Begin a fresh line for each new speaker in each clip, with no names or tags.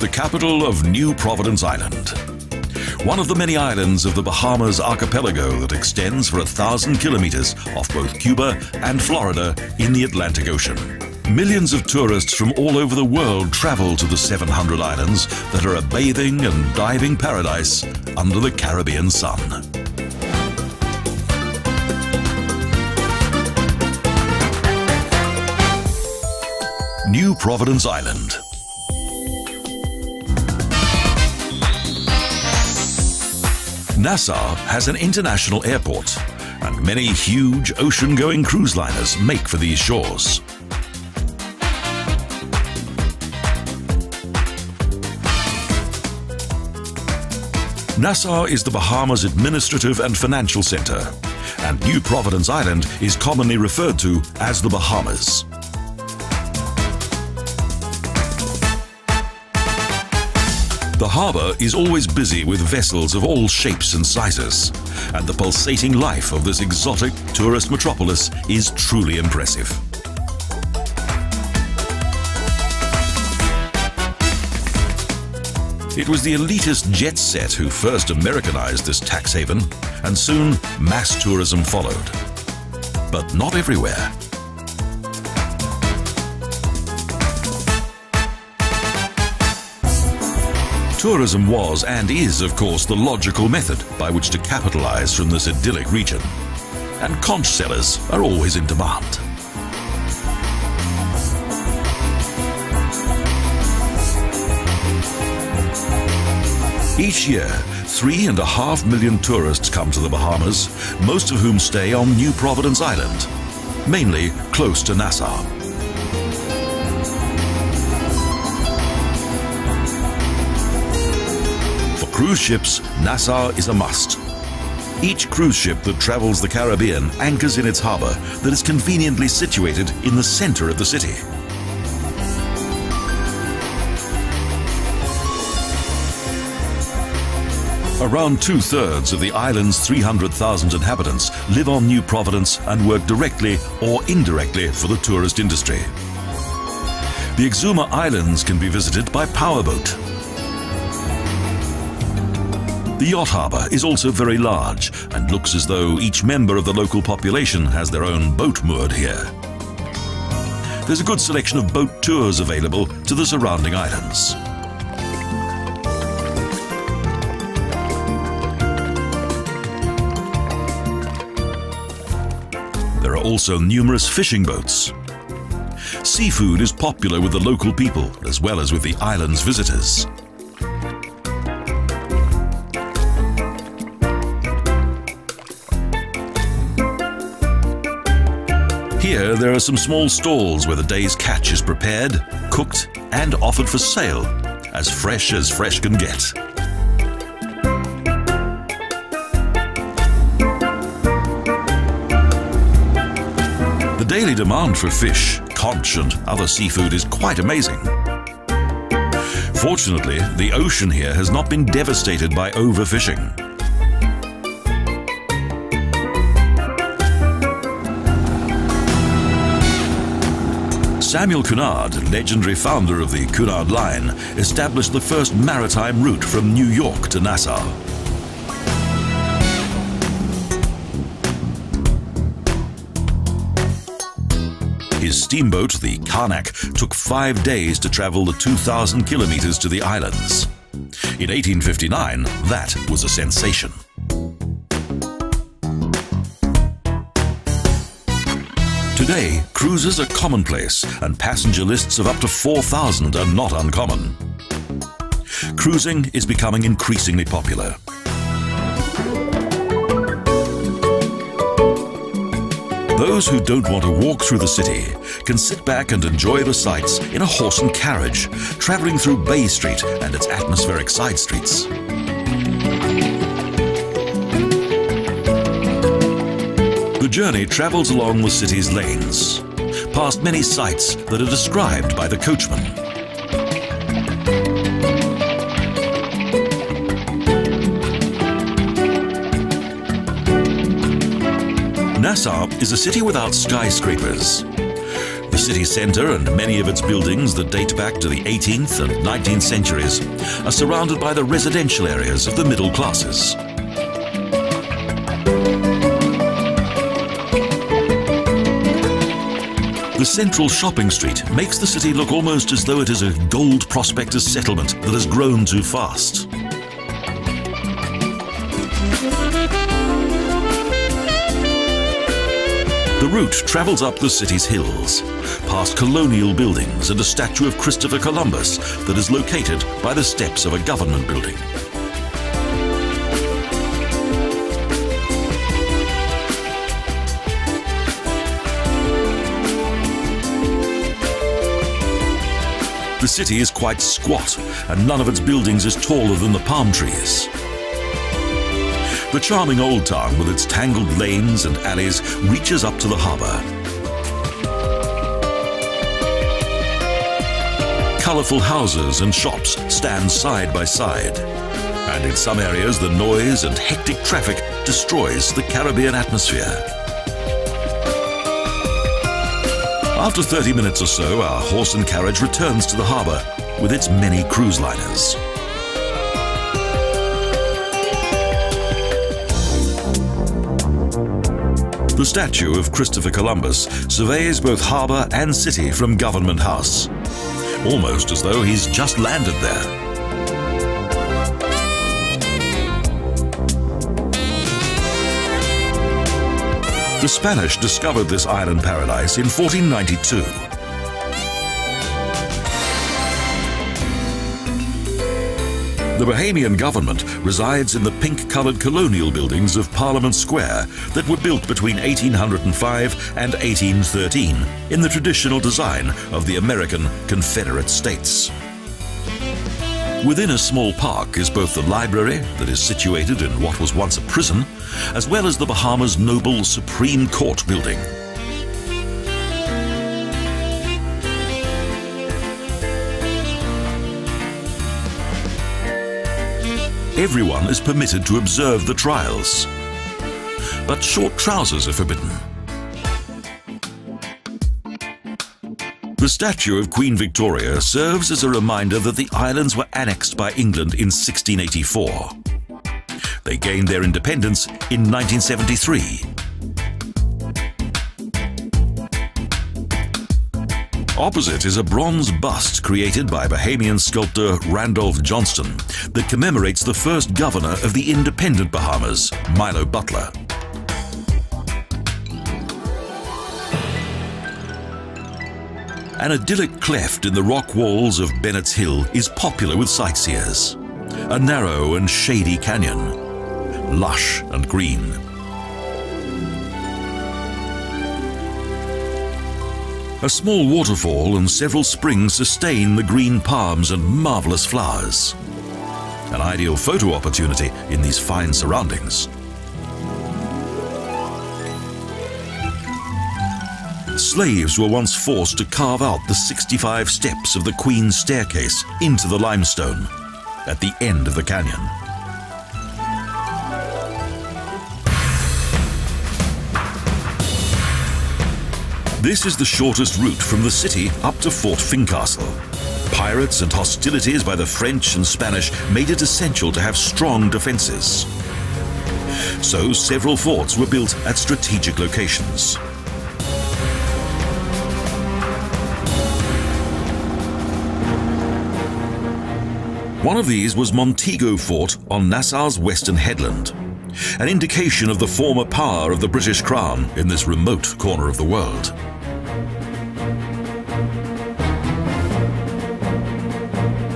The capital of New Providence Island. One of the many islands of the Bahamas archipelago that extends for a thousand kilometers off both Cuba and Florida in the Atlantic Ocean. Millions of tourists from all over the world travel to the 700 islands that are a bathing and diving paradise under the Caribbean sun. New Providence Island. Nassau has an international airport, and many huge ocean-going cruise liners make for these shores. Nassau is the Bahamas administrative and financial center, and New Providence Island is commonly referred to as the Bahamas. The harbour is always busy with vessels of all shapes and sizes, and the pulsating life of this exotic tourist metropolis is truly impressive. It was the elitist jet set who first Americanized this tax haven, and soon mass tourism followed. But not everywhere. Tourism was and is, of course, the logical method by which to capitalize from this idyllic region. And conch sellers are always in demand. Each year, three and a half million tourists come to the Bahamas, most of whom stay on New Providence Island, mainly close to Nassau. Cruise ships, Nassau is a must. Each cruise ship that travels the Caribbean anchors in its harbour that is conveniently situated in the centre of the city. Around two-thirds of the island's 300,000 inhabitants live on New Providence and work directly or indirectly for the tourist industry. The Exuma Islands can be visited by powerboat. The yacht harbour is also very large and looks as though each member of the local population has their own boat moored here. There's a good selection of boat tours available to the surrounding islands. There are also numerous fishing boats. Seafood is popular with the local people as well as with the island's visitors. Here there are some small stalls where the day's catch is prepared, cooked and offered for sale, as fresh as fresh can get. The daily demand for fish, conch and other seafood is quite amazing. Fortunately, the ocean here has not been devastated by overfishing. Samuel Cunard, legendary founder of the Cunard Line, established the first maritime route from New York to Nassau. His steamboat, the Karnak, took five days to travel the 2,000 kilometers to the islands. In 1859, that was a sensation. Today, cruises are commonplace and passenger lists of up to 4,000 are not uncommon. Cruising is becoming increasingly popular. Those who don't want to walk through the city can sit back and enjoy the sights in a horse and carriage, travelling through Bay Street and its atmospheric side streets. Journey travels along the city's lanes, past many sights that are described by the coachman. Nassau is a city without skyscrapers. The city centre and many of its buildings that date back to the 18th and 19th centuries are surrounded by the residential areas of the middle classes. The central shopping street makes the city look almost as though it is a gold prospectors settlement that has grown too fast. The route travels up the city's hills, past colonial buildings and a statue of Christopher Columbus that is located by the steps of a government building. City is quite squat and none of its buildings is taller than the palm trees. The charming old town with its tangled lanes and alleys reaches up to the harbour. Colourful houses and shops stand side by side. And in some areas the noise and hectic traffic destroys the Caribbean atmosphere. After 30 minutes or so, our horse and carriage returns to the harbour with its many cruise liners. The statue of Christopher Columbus surveys both harbour and city from Government House, almost as though he's just landed there. The Spanish discovered this island paradise in 1492 The Bahamian government resides in the pink-coloured colonial buildings of Parliament Square that were built between 1805 and 1813 in the traditional design of the American Confederate States. Within a small park is both the library that is situated in what was once a prison, as well as the Bahamas' noble Supreme Court building. everyone is permitted to observe the trials. But short trousers are forbidden. The statue of Queen Victoria serves as a reminder that the islands were annexed by England in 1684. They gained their independence in 1973 Opposite is a bronze bust created by Bahamian sculptor Randolph Johnston that commemorates the first governor of the independent Bahamas, Milo Butler. An idyllic cleft in the rock walls of Bennett's Hill is popular with sightseers. A narrow and shady canyon, lush and green. A small waterfall and several springs sustain the green palms and marvellous flowers. An ideal photo opportunity in these fine surroundings. Slaves were once forced to carve out the 65 steps of the Queen's staircase into the limestone at the end of the canyon. This is the shortest route from the city up to Fort Fincastle. Pirates and hostilities by the French and Spanish made it essential to have strong defences. So several forts were built at strategic locations. One of these was Montego Fort on Nassau's western headland, an indication of the former power of the British Crown in this remote corner of the world.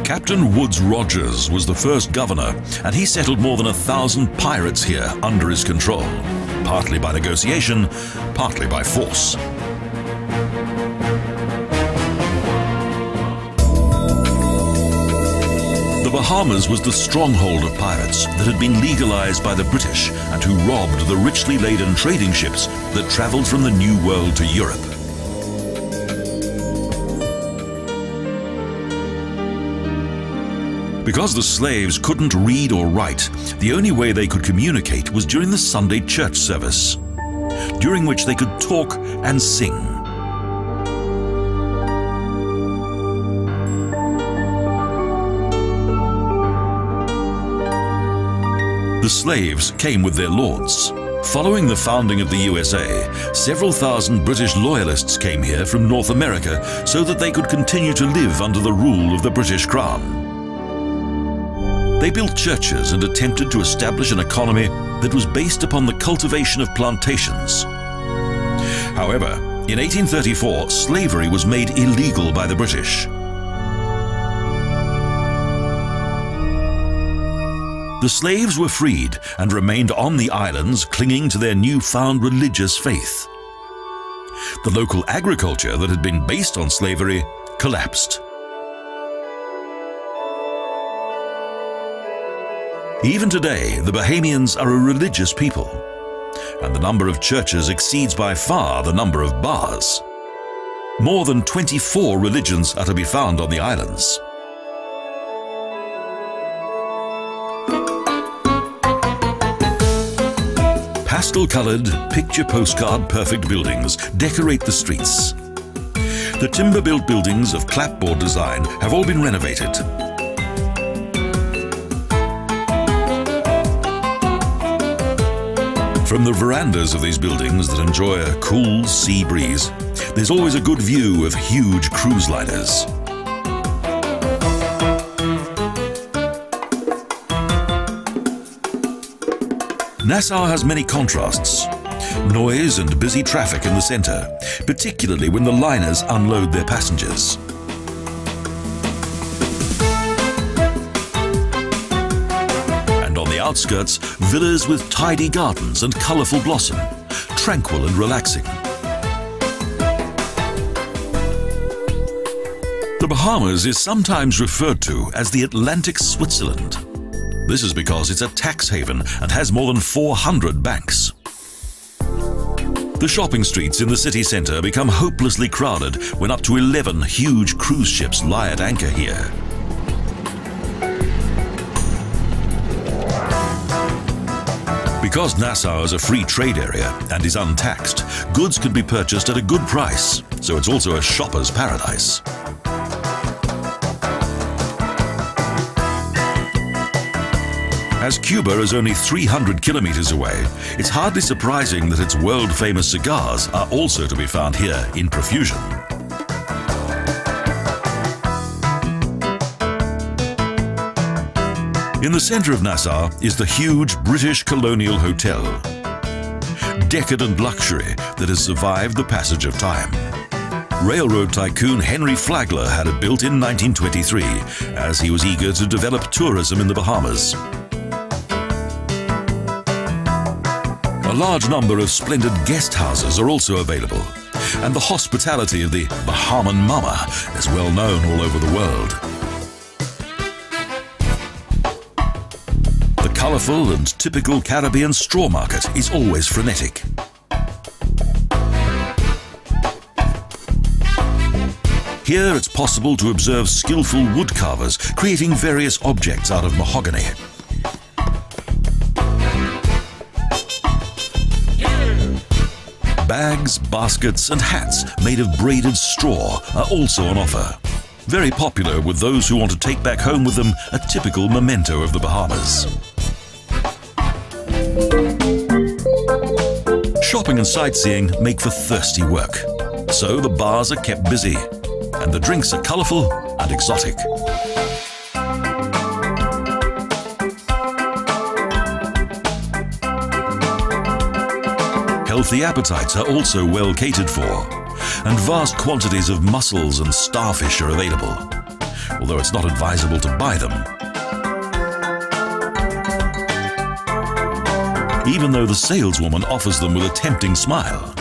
Captain Woodes Rogers was the first governor, and he settled more than a thousand pirates here under his control, partly by negotiation, partly by force. Bahamas was the stronghold of pirates that had been legalized by the British and who robbed the richly laden trading ships that traveled from the New World to Europe. Because the slaves couldn't read or write, the only way they could communicate was during the Sunday church service, during which they could talk and sing. The slaves came with their lords. Following the founding of the USA, several thousand British loyalists came here from North America so that they could continue to live under the rule of the British Crown. They built churches and attempted to establish an economy that was based upon the cultivation of plantations. However, in 1834, slavery was made illegal by the British. The slaves were freed and remained on the islands clinging to their newfound religious faith. The local agriculture that had been based on slavery collapsed. Even today, the Bahamians are a religious people, and the number of churches exceeds by far the number of bars. More than 24 religions are to be found on the islands. Pastel-coloured, picture postcard perfect buildings decorate the streets. The timber-built buildings of clapboard design have all been renovated. From the verandas of these buildings that enjoy a cool sea breeze, there's always a good view of huge cruise liners. Nassau has many contrasts. Noise and busy traffic in the centre, particularly when the liners unload their passengers. And on the outskirts, villas with tidy gardens and colourful blossom, tranquil and relaxing. The Bahamas is sometimes referred to as the Atlantic Switzerland. This is because it's a tax haven and has more than 400 banks. The shopping streets in the city centre become hopelessly crowded when up to 11 huge cruise ships lie at anchor here. Because Nassau is a free trade area and is untaxed, goods can be purchased at a good price, so it's also a shopper's paradise. As Cuba is only 300 kilometers away, it's hardly surprising that its world-famous cigars are also to be found here in profusion. In the centre of Nassau is the huge British Colonial Hotel. Decadent luxury that has survived the passage of time. Railroad tycoon Henry Flagler had it built in 1923 as he was eager to develop tourism in the Bahamas. A large number of splendid guest houses are also available, and the hospitality of the Bahamian Mama is well known all over the world. The colourful and typical Caribbean straw market is always frenetic. Here it's possible to observe skillful woodcarvers creating various objects out of mahogany. Bags, baskets and hats made of braided straw are also on offer. Very popular with those who want to take back home with them a typical memento of the Bahamas. Shopping and sightseeing make for thirsty work. So the bars are kept busy and the drinks are colourful and exotic. Healthy appetites are also well catered for, and vast quantities of mussels and starfish are available, although it's not advisable to buy them. Even though the saleswoman offers them with a tempting smile.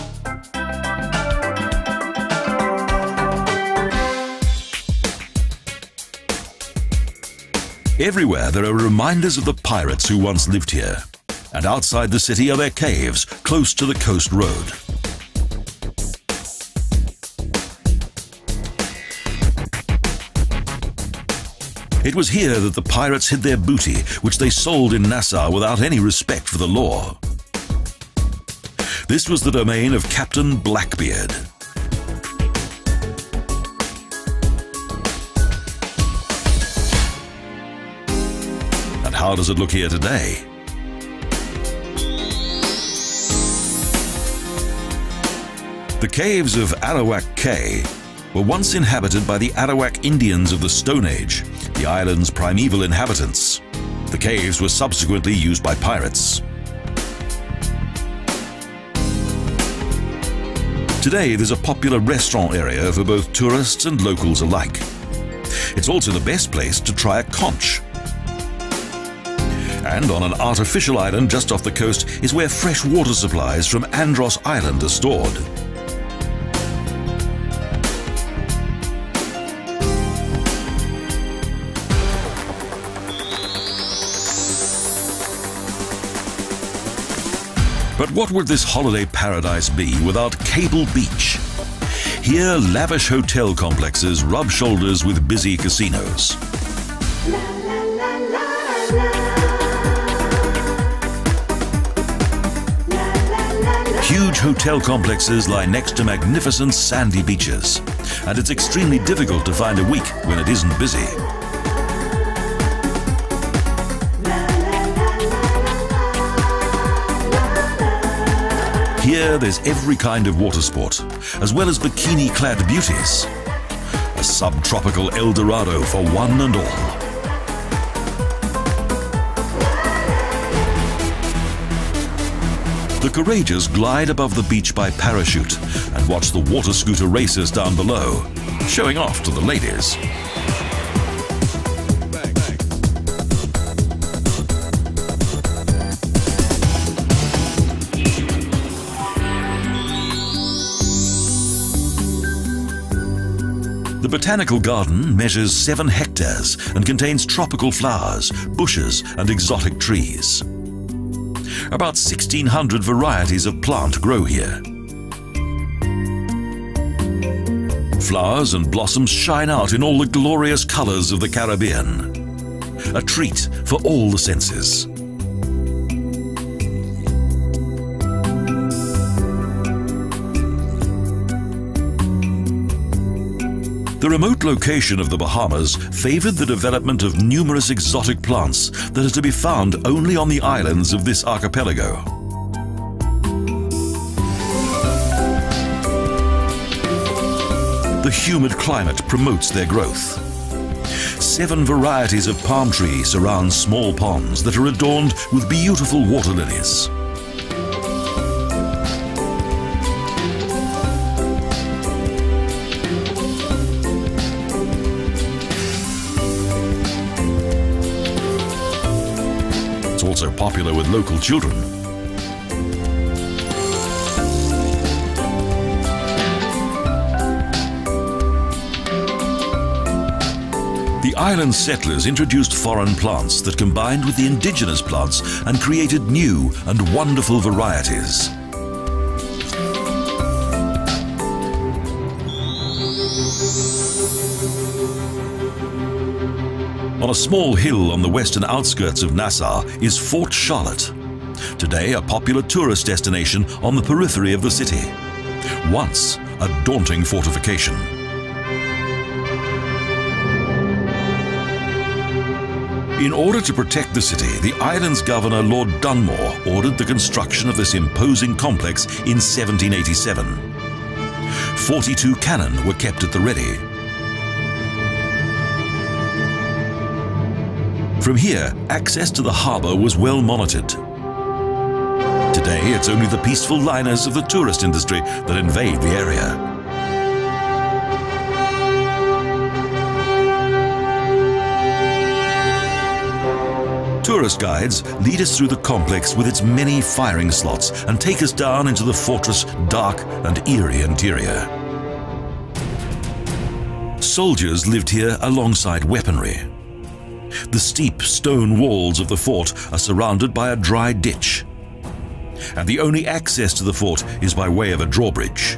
Everywhere there are reminders of the pirates who once lived here and outside the city are their caves, close to the coast road. It was here that the pirates hid their booty, which they sold in Nassau without any respect for the law. This was the domain of Captain Blackbeard. And how does it look here today? The caves of Arawak Cay were once inhabited by the Arawak Indians of the Stone Age, the island's primeval inhabitants. The caves were subsequently used by pirates. Today, there's a popular restaurant area for both tourists and locals alike. It's also the best place to try a conch. And on an artificial island just off the coast is where fresh water supplies from Andros Island are stored. But what would this holiday paradise be without Cable Beach? Here, lavish hotel complexes rub shoulders with busy casinos. Huge hotel complexes lie next to magnificent sandy beaches, and it's extremely difficult to find a week when it isn't busy. Here, there's every kind of water sport, as well as bikini-clad beauties. A subtropical El Dorado for one and all. The courageous glide above the beach by parachute and watch the water scooter races down below, showing off to the ladies. Botanical garden measures seven hectares and contains tropical flowers, bushes and exotic trees. About 1600 varieties of plant grow here. Flowers and blossoms shine out in all the glorious colors of the Caribbean. A treat for all the senses. The remote location of the Bahamas favored the development of numerous exotic plants that are to be found only on the islands of this archipelago. The humid climate promotes their growth. Seven varieties of palm trees surround small ponds that are adorned with beautiful water lilies. Also popular with local children. The island settlers introduced foreign plants that combined with the indigenous plants and created new and wonderful varieties. A small hill on the western outskirts of Nassau is Fort Charlotte, today a popular tourist destination on the periphery of the city. Once a daunting fortification. In order to protect the city, the island's governor, Lord Dunmore, ordered the construction of this imposing complex in 1787. 42 cannon were kept at the ready, From here, access to the harbour was well monitored. Today, it's only the peaceful liners of the tourist industry that invade the area. Tourist guides lead us through the complex with its many firing slots and take us down into the fortress' dark and eerie interior. Soldiers lived here alongside weaponry. The steep stone walls of the fort are surrounded by a dry ditch. And the only access to the fort is by way of a drawbridge.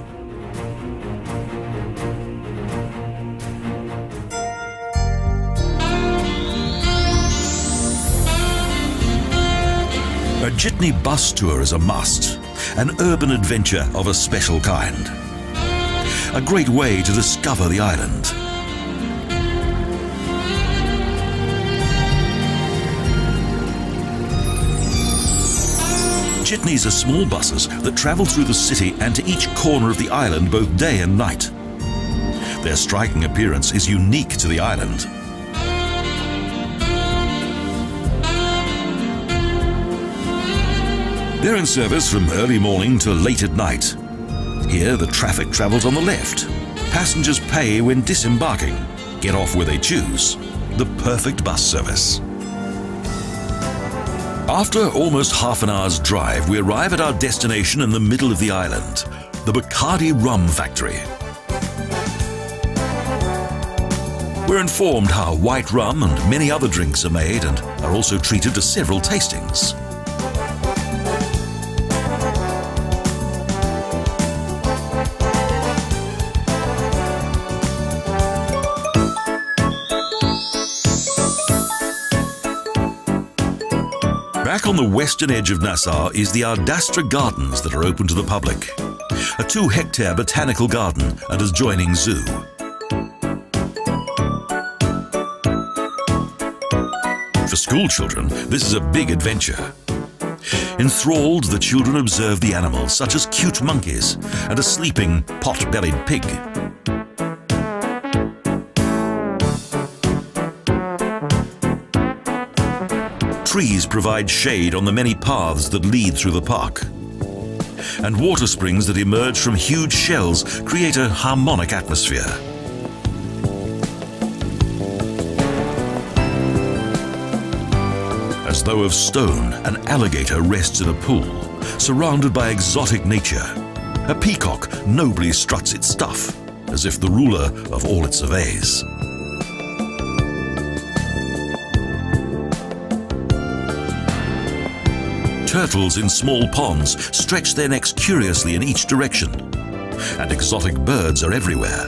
A jitney bus tour is a must, an urban adventure of a special kind. A great way to discover the island. Jitneys are small buses that travel through the city and to each corner of the island both day and night. Their striking appearance is unique to the island. They're in service from early morning to late at night. Here the traffic travels on the left. Passengers pay when disembarking, get off where they choose. The perfect bus service. After almost half an hour's drive, we arrive at our destination in the middle of the island, the Bacardi Rum Factory. We're informed how white rum and many other drinks are made and are also treated to several tastings. On the western edge of Nassau is the Ardastra Gardens that are open to the public. A two hectare botanical garden and adjoining zoo. For school children, this is a big adventure. Enthralled, the children observe the animals, such as cute monkeys and a sleeping, pot-bellied pig. Trees provide shade on the many paths that lead through the park. And water springs that emerge from huge shells create a harmonic atmosphere. As though of stone, an alligator rests in a pool, surrounded by exotic nature. A peacock nobly struts its stuff, as if the ruler of all it surveys. Turtles in small ponds stretch their necks curiously in each direction. And exotic birds are everywhere.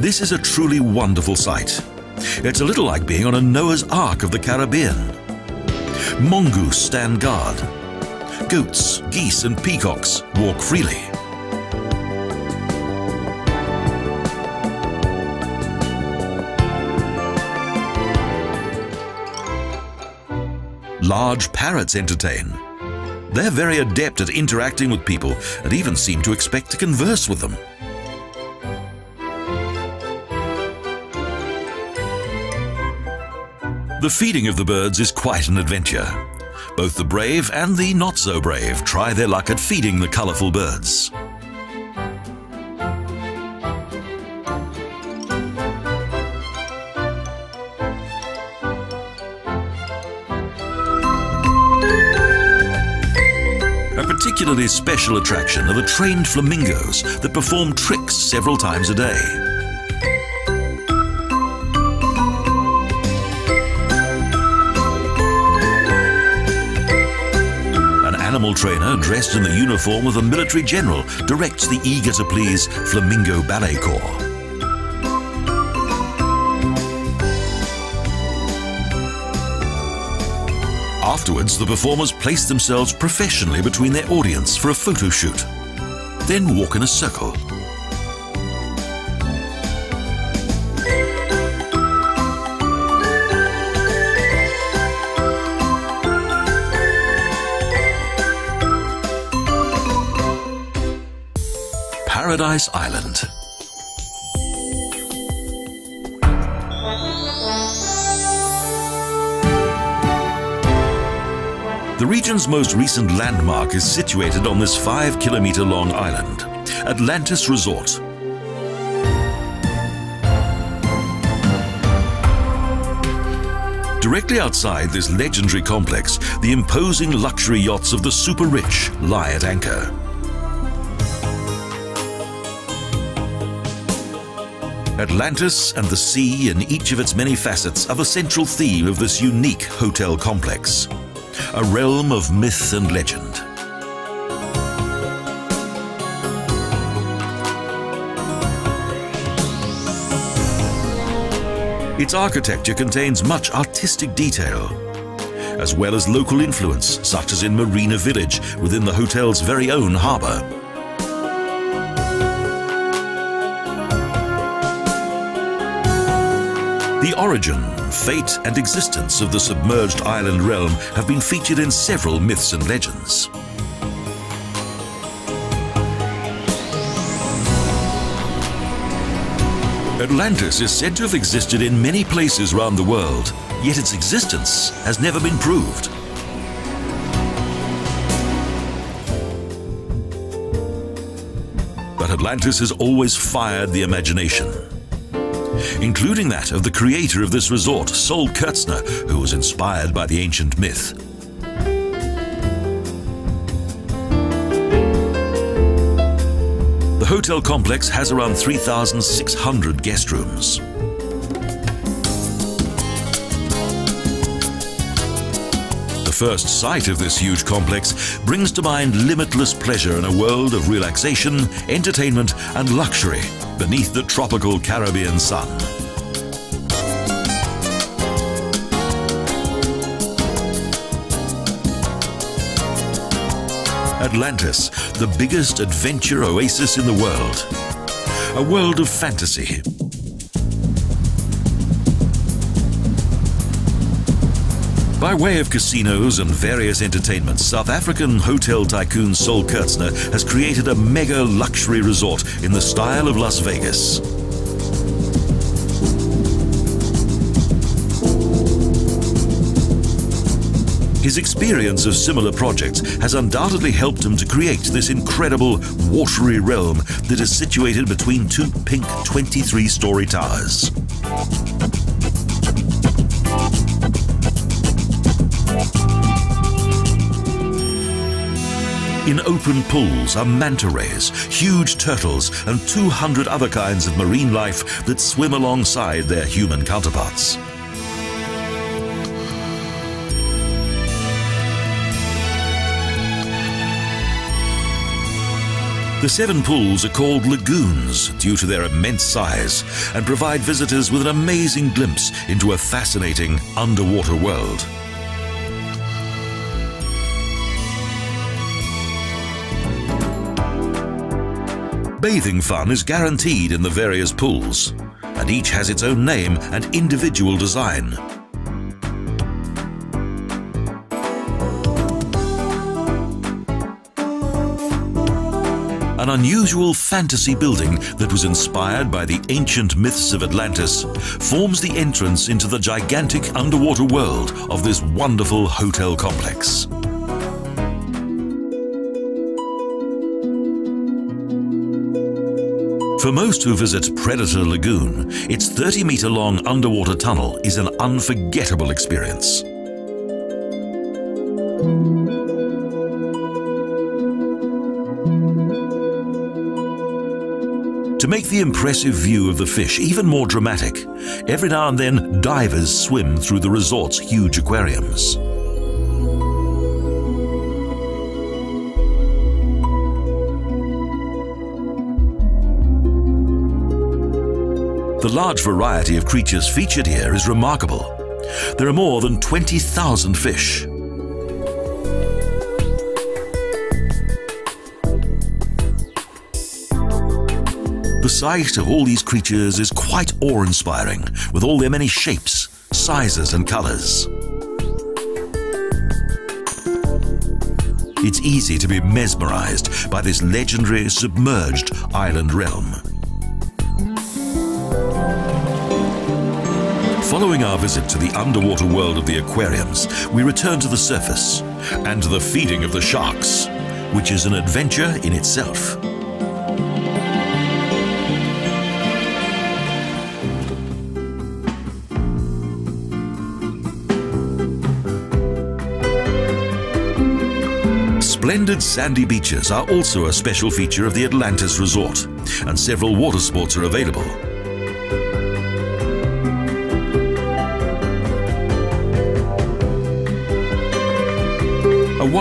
This is a truly wonderful sight. It's a little like being on a Noah's Ark of the Caribbean. Mongoose stand guard. Goats, geese and peacocks walk freely. Large parrots entertain. They're very adept at interacting with people and even seem to expect to converse with them. The feeding of the birds is quite an adventure. Both the brave and the not so brave try their luck at feeding the colourful birds. Particularly special attraction are the trained flamingos that perform tricks several times a day. An animal trainer dressed in the uniform of a military general directs the eager-to-please Flamingo Ballet Corps. Afterwards, the performers place themselves professionally between their audience for a photo shoot. Then walk in a circle. Paradise Island. The region's most recent landmark is situated on this five kilometer long island, Atlantis Resort. Directly outside this legendary complex, the imposing luxury yachts of the super rich lie at anchor. Atlantis and the sea in each of its many facets are the central theme of this unique hotel complex a realm of myth and legend. Its architecture contains much artistic detail, as well as local influence, such as in Marina Village within the hotel's very own harbour. Origin, fate, and existence of the submerged island realm have been featured in several myths and legends. Atlantis is said to have existed in many places around the world, yet its existence has never been proved. But Atlantis has always fired the imagination including that of the creator of this resort, Sol Kerzner, who was inspired by the ancient myth. The hotel complex has around 3,600 guest rooms. The first sight of this huge complex brings to mind limitless pleasure in a world of relaxation, entertainment and luxury beneath the tropical Caribbean sun. Atlantis, the biggest adventure oasis in the world. A world of fantasy. By way of casinos and various entertainments, South African hotel tycoon Sol Kerzner has created a mega luxury resort in the style of Las Vegas. His experience of similar projects has undoubtedly helped him to create this incredible watery realm that is situated between two pink 23-story towers. In open pools are manta rays, huge turtles, and 200 other kinds of marine life that swim alongside their human counterparts. The seven pools are called lagoons due to their immense size and provide visitors with an amazing glimpse into a fascinating underwater world. Bathing fun is guaranteed in the various pools, and each has its own name and individual design. an unusual fantasy building that was inspired by the ancient myths of Atlantis, forms the entrance into the gigantic underwater world of this wonderful hotel complex. For most who visit Predator Lagoon, its 30 meter long underwater tunnel is an unforgettable experience. To make the impressive view of the fish even more dramatic, every now and then divers swim through the resort's huge aquariums. The large variety of creatures featured here is remarkable. There are more than 20,000 fish, The sight of all these creatures is quite awe-inspiring, with all their many shapes, sizes and colors. It's easy to be mesmerized by this legendary submerged island realm. Following our visit to the underwater world of the aquariums, we return to the surface and to the feeding of the sharks, which is an adventure in itself. Splendid sandy beaches are also a special feature of the Atlantis Resort, and several water sports are available.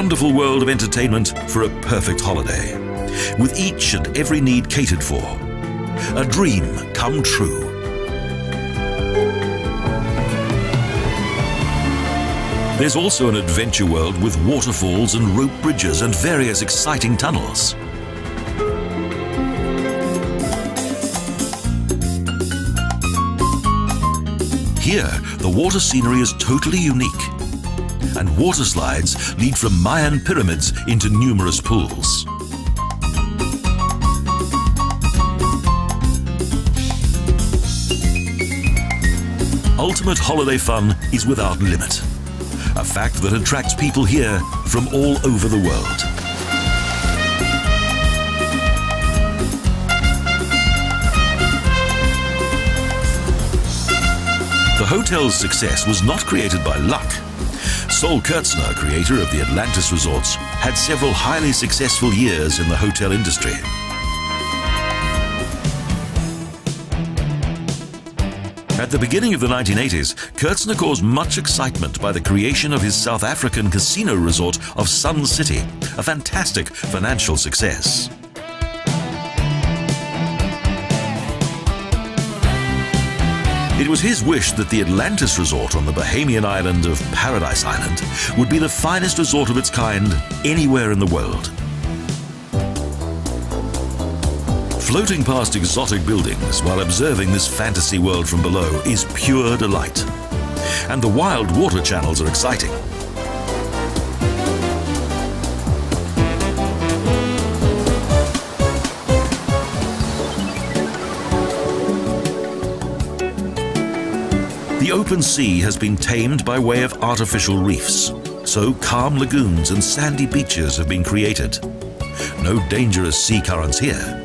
Wonderful world of entertainment for a perfect holiday, with each and every need catered for. A dream come true. There's also an adventure world with waterfalls and rope bridges and various exciting tunnels. Here, the water scenery is totally unique. And water slides lead from Mayan pyramids into numerous pools. Ultimate holiday fun is without limit. A fact that attracts people here from all over the world. The hotel's success was not created by luck. Sol Kerzner, creator of the Atlantis Resorts, had several highly successful years in the hotel industry. At the beginning of the 1980s, Kerzner caused much excitement by the creation of his South African casino resort of Sun City, a fantastic financial success. It was his wish that the Atlantis resort on the Bahamian island of Paradise Island would be the finest resort of its kind anywhere in the world. Floating past exotic buildings while observing this fantasy world from below is pure delight. And the wild water channels are exciting. The open sea has been tamed by way of artificial reefs, so calm lagoons and sandy beaches have been created. No dangerous sea currents here.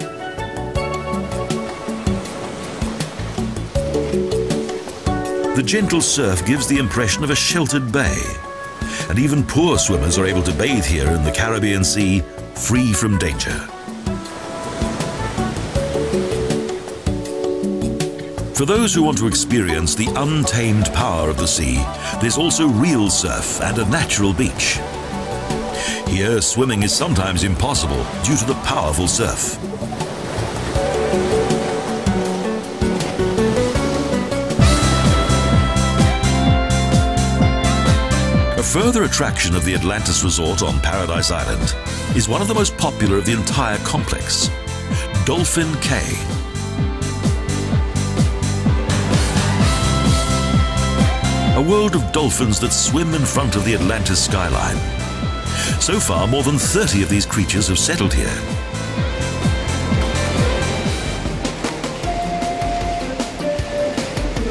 The gentle surf gives the impression of a sheltered bay, and even poor swimmers are able to bathe here in the Caribbean Sea, free from danger. For those who want to experience the untamed power of the sea, there's also real surf and a natural beach. Here, swimming is sometimes impossible due to the powerful surf. A further attraction of the Atlantis Resort on Paradise Island is one of the most popular of the entire complex, Dolphin Cay. A world of dolphins that swim in front of the Atlantis skyline. So far, more than 30 of these creatures have settled here.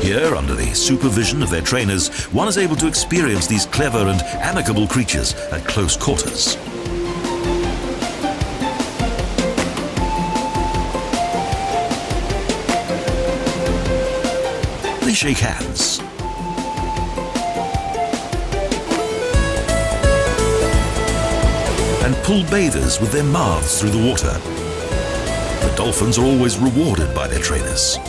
Here, under the supervision of their trainers, one is able to experience these clever and amicable creatures at close quarters. They shake hands, pull bathers with their mouths through the water. The dolphins are always rewarded by their trainers.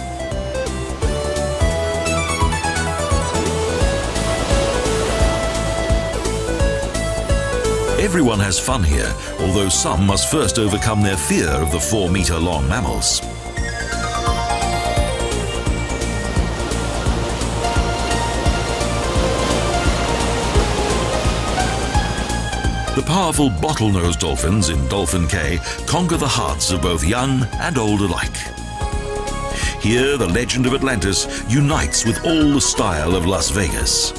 Everyone has fun here, although some must first overcome their fear of the four meter long mammals. The powerful bottlenose dolphins in Dolphin Cay conquer the hearts of both young and old alike. Here, the legend of Atlantis unites with all the style of Las Vegas.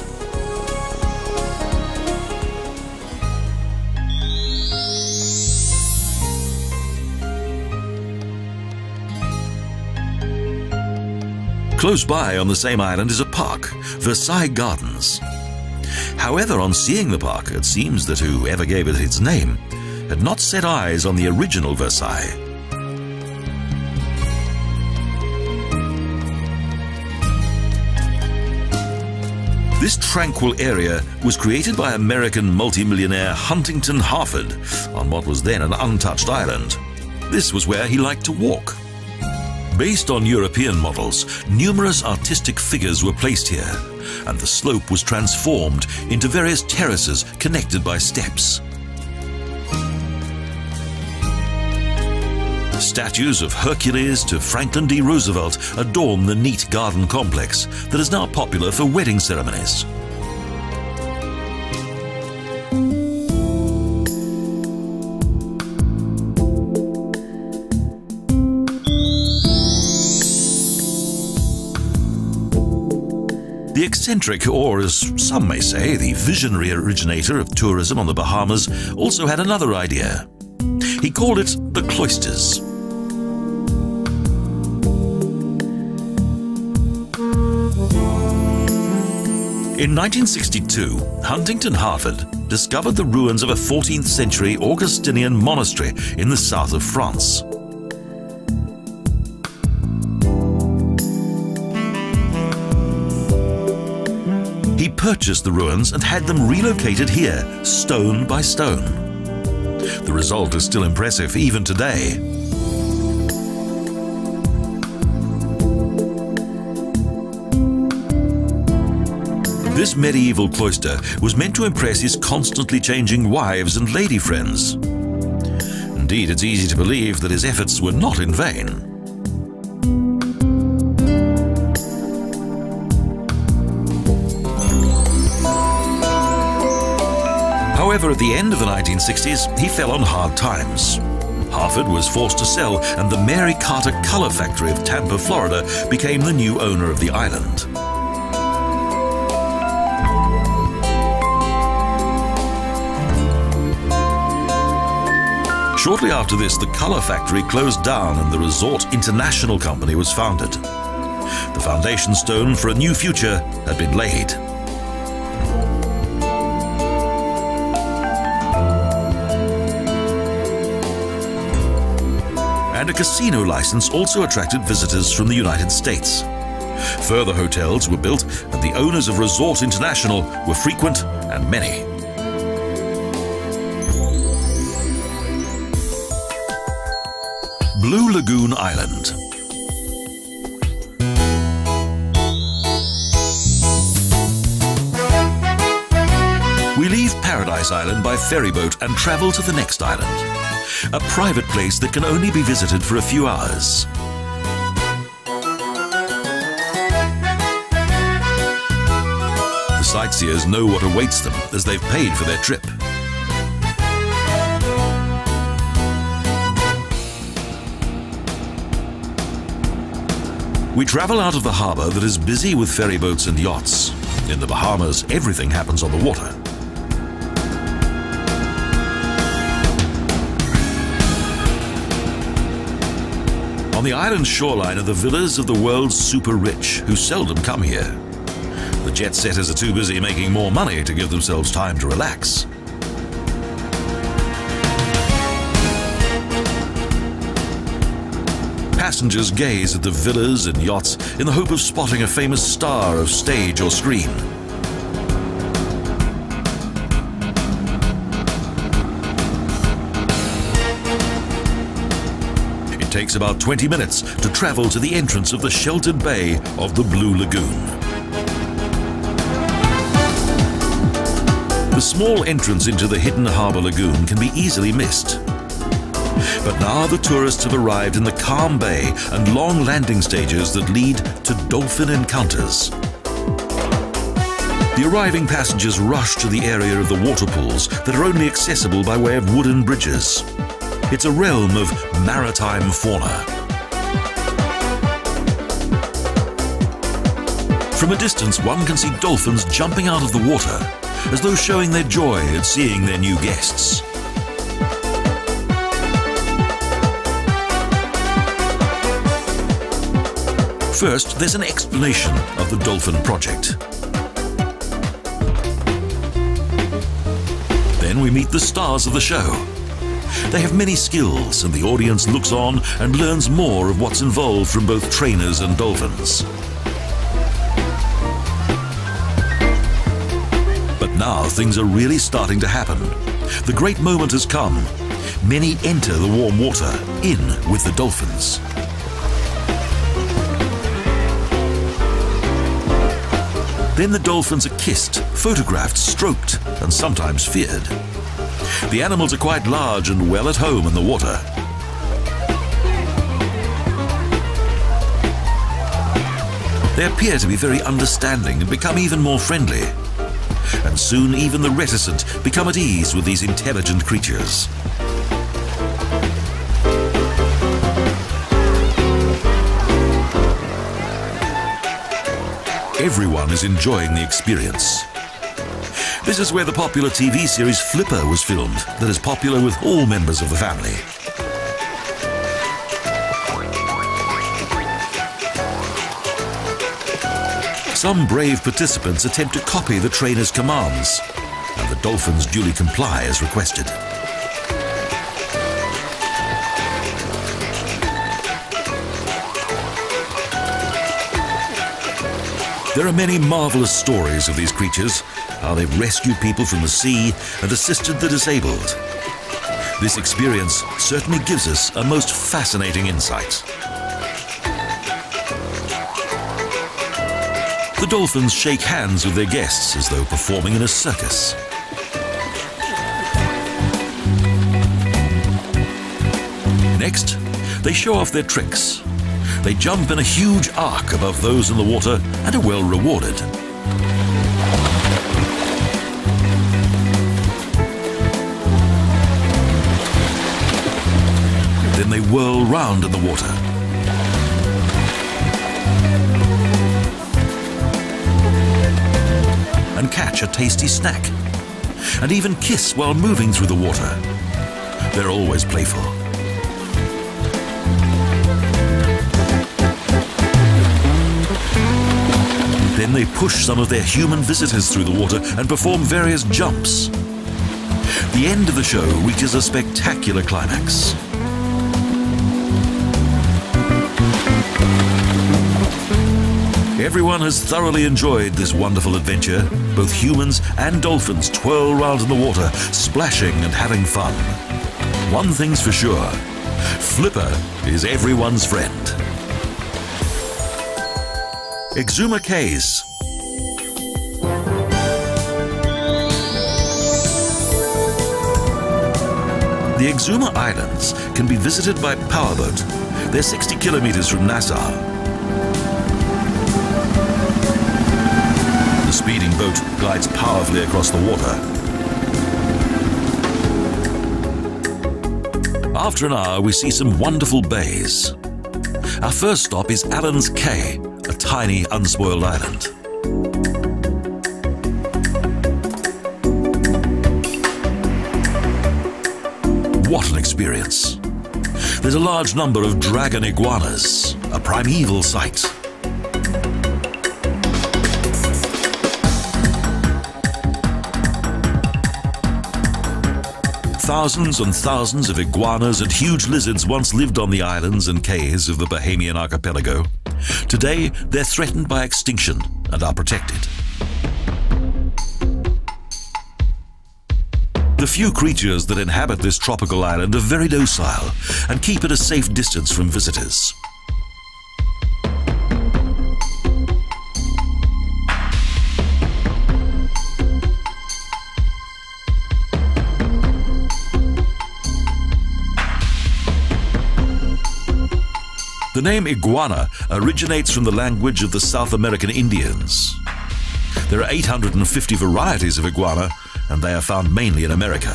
Close by on the same island is a park, Versailles Gardens. However, on seeing the park, it seems that whoever gave it its name had not set eyes on the original Versailles. This tranquil area was created by American multimillionaire Huntington Hartford on what was then an untouched island. This was where he liked to walk. Based on European models, numerous artistic figures were placed here, and the slope was transformed into various terraces connected by steps. The statues of Hercules to Franklin D. Roosevelt adorn the neat garden complex that is now popular for wedding ceremonies. The eccentric, or as some may say, the visionary originator of tourism on the Bahamas, also had another idea. He called it the cloisters. In 1962, Huntington Hartford discovered the ruins of a 14th century Augustinian monastery in the south of France. Purchased the ruins and had them relocated here, stone by stone. The result is still impressive even today. This medieval cloister was meant to impress his constantly changing wives and lady friends. Indeed, it's easy to believe that his efforts were not in vain. At the end of the 1960s, he fell on hard times. Hartford was forced to sell, and the Mary Carter Color Factory of Tampa, Florida, became the new owner of the island. Shortly after this, the Colour Factory closed down and the Resort International Company was founded. The foundation stone for a new future had been laid. And a casino license also attracted visitors from the United States. Further hotels were built and the owners of Resort International were frequent and many. Blue Lagoon Island. We leave Paradise Island by ferryboat and travel to the next island, a private place that can only be visited for a few hours. The sightseers know what awaits them as they've paid for their trip. We travel out of the harbour that is busy with ferryboats and yachts. In the Bahamas, everything happens on the water. On the island's shoreline are the villas of the world's super rich, who seldom come here. The jet setters are too busy making more money to give themselves time to relax. passengers gaze at the villas and yachts in the hope of spotting a famous star of stage or screen. Takes about 20 minutes to travel to the entrance of the sheltered bay of the Blue Lagoon. The small entrance into the hidden harbour lagoon can be easily missed. But now the tourists have arrived in the calm bay and long landing stages that lead to dolphin encounters. The arriving passengers rush to the area of the water pools that are only accessible by way of wooden bridges. It's a realm of maritime fauna. From a distance, one can see dolphins jumping out of the water, as though showing their joy at seeing their new guests. First, there's an explanation of the Dolphin Project. Then we meet the stars of the show. They have many skills, and the audience looks on and learns more of what's involved from both trainers and dolphins. But now things are really starting to happen. The great moment has come. Many enter the warm water, in with the dolphins. Then the dolphins are kissed, photographed, stroked, and sometimes feared. The animals are quite large and well at home in the water. They appear to be very understanding and become even more friendly. And soon even the reticent become at ease with these intelligent creatures. everyone is enjoying the experience. This is where the popular TV series Flipper was filmed, that is popular with all members of the family. Some brave participants attempt to copy the trainer's commands, and the dolphins duly comply as requested. There are many marvelous stories of these creatures, how they've rescued people from the sea and assisted the disabled. This experience certainly gives us a most fascinating insight. The dolphins shake hands with their guests as though performing in a circus. Next, they show off their tricks they jump in a huge arc above those in the water and are well rewarded. Whirl round in the water. And catch a tasty snack. And even kiss while moving through the water. They're always playful. Then they push some of their human visitors through the water and perform various jumps. The end of the show reaches a spectacular climax. Everyone has thoroughly enjoyed this wonderful adventure. Both humans and dolphins twirl around in the water, splashing and having fun. One thing's for sure, Flipper is everyone's friend. Exuma Cays. The Exuma Islands can be visited by powerboat. They're 60 kilometers from Nassau. Speeding boat glides powerfully across the water. After an hour, we see some wonderful bays. Our first stop is Allen's Cay, a tiny, unspoiled island. What an experience! There's a large number of dragon iguanas, a primeval sight. Thousands and thousands of iguanas and huge lizards once lived on the islands and cays of the Bahamian archipelago. Today, they're threatened by extinction and are protected. The few creatures that inhabit this tropical island are very docile and keep at a safe distance from visitors. The name iguana originates from the language of the South American Indians. There are 850 varieties of iguana, and they are found mainly in America.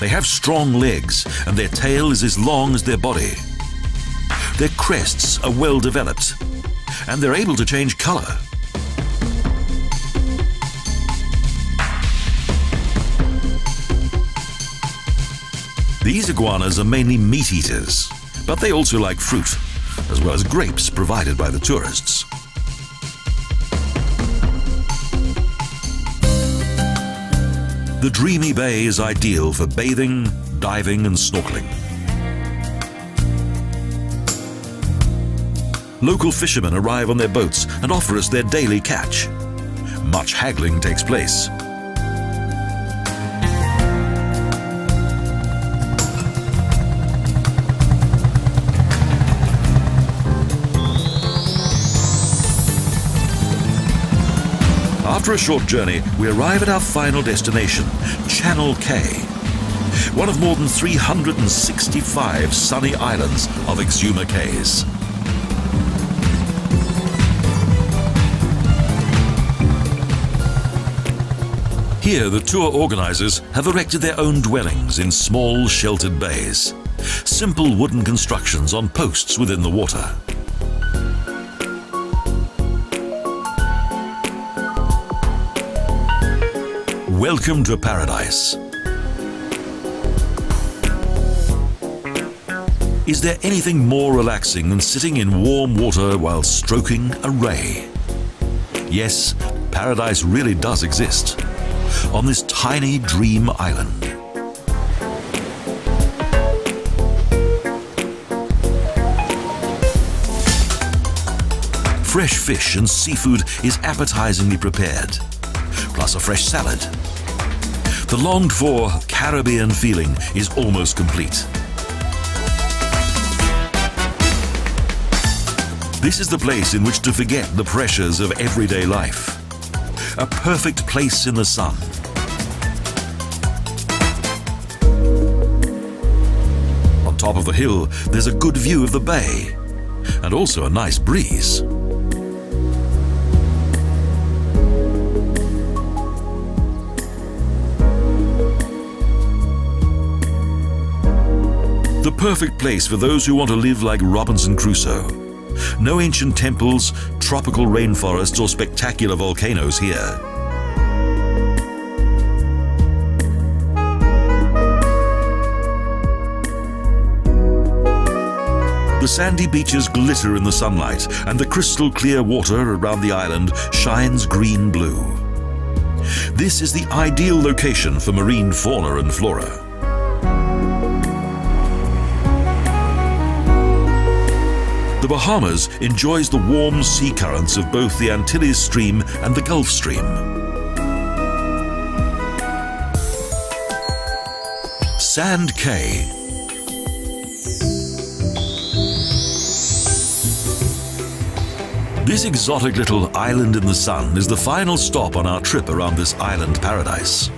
They have strong legs, and their tail is as long as their body. Their crests are well developed, and they're able to change color. These iguanas are mainly meat eaters, but they also like fruit, as well as grapes provided by the tourists. The dreamy bay is ideal for bathing, diving and snorkeling. Local fishermen arrive on their boats and offer us their daily catch. Much haggling takes place. After a short journey, we arrive at our final destination, Channel Cay, one of more than 365 sunny islands of Exuma Cays. Here, the tour organizers have erected their own dwellings in small, sheltered bays. simple wooden constructions on posts within the water. Welcome to paradise. Is there anything more relaxing than sitting in warm water while stroking a ray? Yes, paradise really does exist. On this tiny dream island. Fresh fish and seafood is appetizingly prepared, plus a fresh salad. The longed for Caribbean feeling is almost complete. This is the place in which to forget the pressures of everyday life. A perfect place in the sun. On top of the hill, there's a good view of the bay and also a nice breeze. Perfect place for those who want to live like Robinson Crusoe. No ancient temples, tropical rainforests, or spectacular volcanoes here. The sandy beaches glitter in the sunlight, and the crystal clear water around the island shines green blue. This is the ideal location for marine fauna and flora. The Bahamas enjoys the warm sea currents of both the Antilles Stream and the Gulf Stream. Sand Cay. This exotic little island in the sun is the final stop on our trip around this island paradise.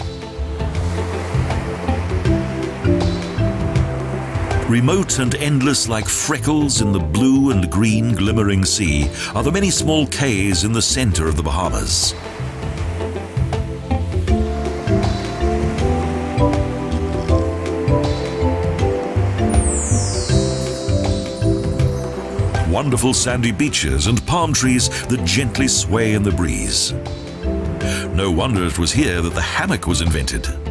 Remote and endless like freckles in the blue and green glimmering sea are the many small cays in the center of the Bahamas. Wonderful sandy beaches and palm trees that gently sway in the breeze. No wonder it was here that the hammock was invented.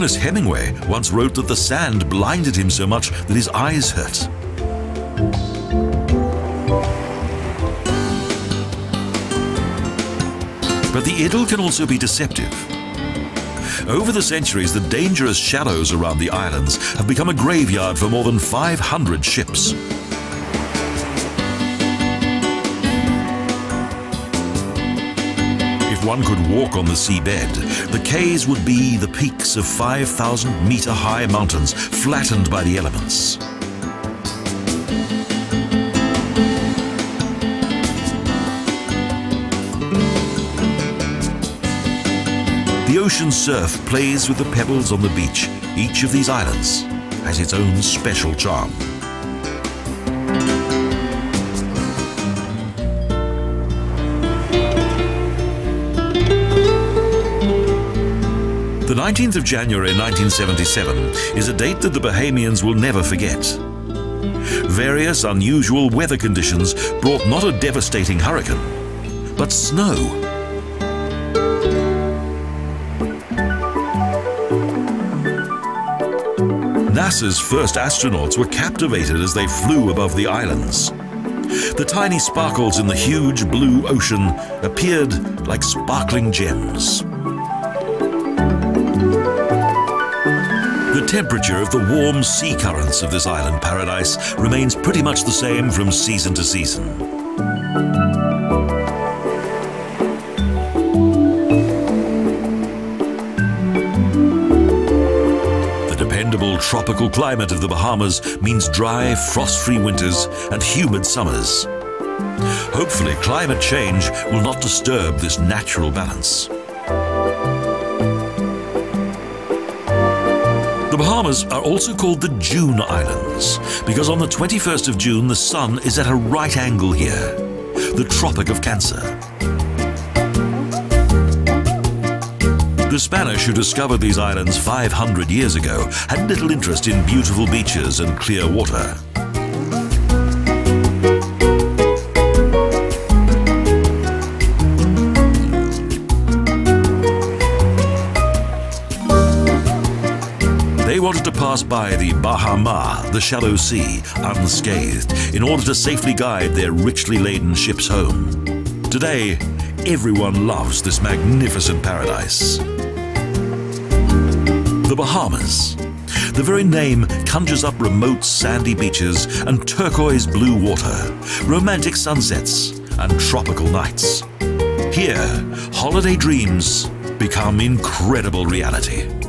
Ernest Hemingway once wrote that the sand blinded him so much that his eyes hurt. But the idyll can also be deceptive. Over the centuries, the dangerous shallows around the islands have become a graveyard for more than 500 ships. One could walk on the seabed, the cays would be the peaks of 5,000 meter high mountains flattened by the elements. The ocean surf plays with the pebbles on the beach. Each of these islands has its own special charm. 19th of January 1977 is a date that the Bahamians will never forget. Various unusual weather conditions brought not a devastating hurricane, but snow. NASA's first astronauts were captivated as they flew above the islands. The tiny sparkles in the huge blue ocean appeared like sparkling gems. Temperature of the warm sea currents of this island paradise remains pretty much the same from season to season. The dependable tropical climate of the Bahamas means dry, frost-free winters and humid summers. Hopefully climate change will not disturb this natural balance. are also called the June Islands because on the 21st of June the sun is at a right angle here, the Tropic of Cancer. The Spanish who discovered these islands 500 years ago had little interest in beautiful beaches and clear water. By the Baja Mar, the shallow sea, unscathed, in order to safely guide their richly laden ships home. Today, everyone loves this magnificent paradise. The Bahamas. The very name conjures up remote sandy beaches and turquoise blue water, romantic sunsets, and tropical nights. Here, holiday dreams become incredible reality.